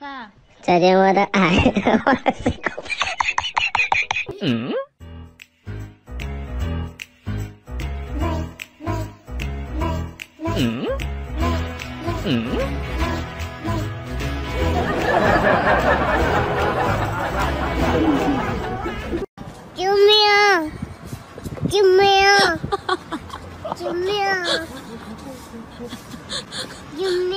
饭。再见我的爱，我是狗。嗯。嗯。嗯。救命！救命！救命！救命！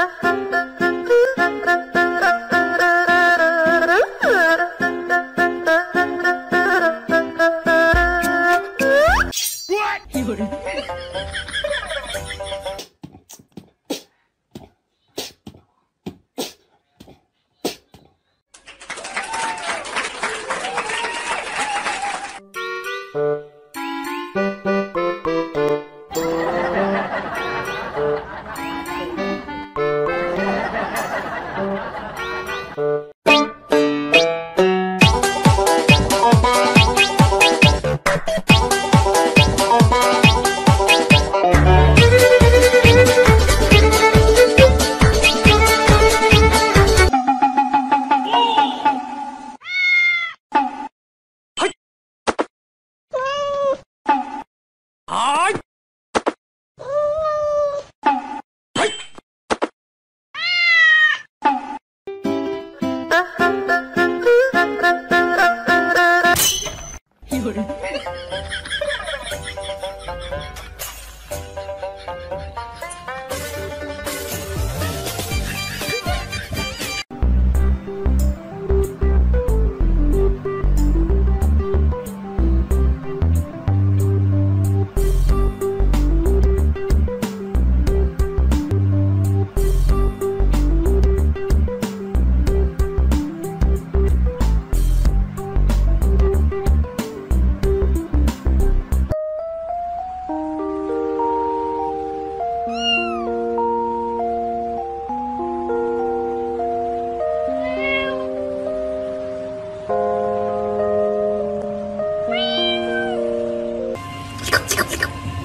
Uh-huh. I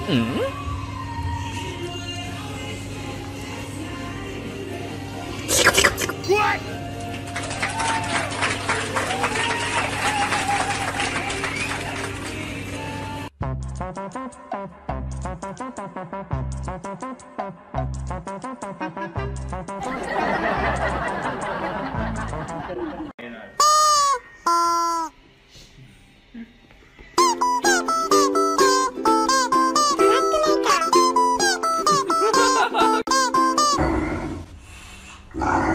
嗯。Ah.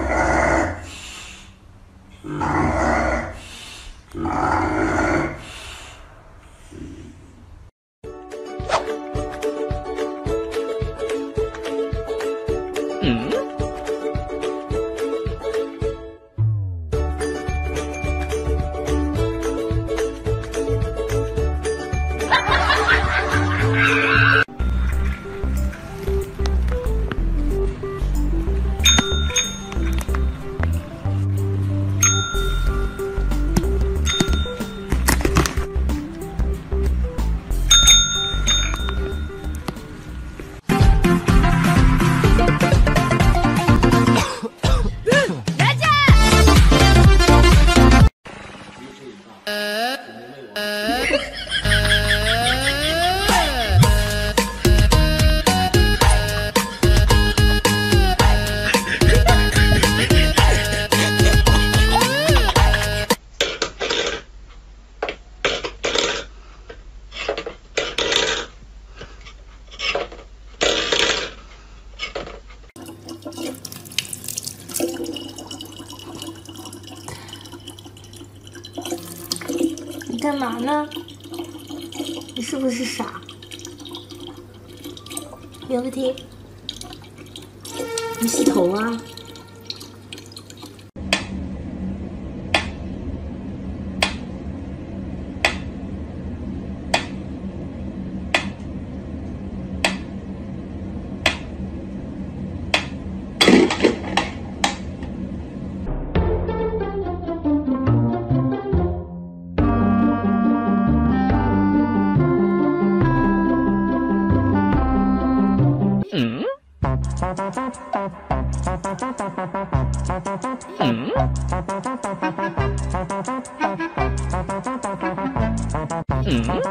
干嘛呢？你是不是傻？别问题。你洗头啊？嗯。嗯。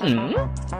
嗯。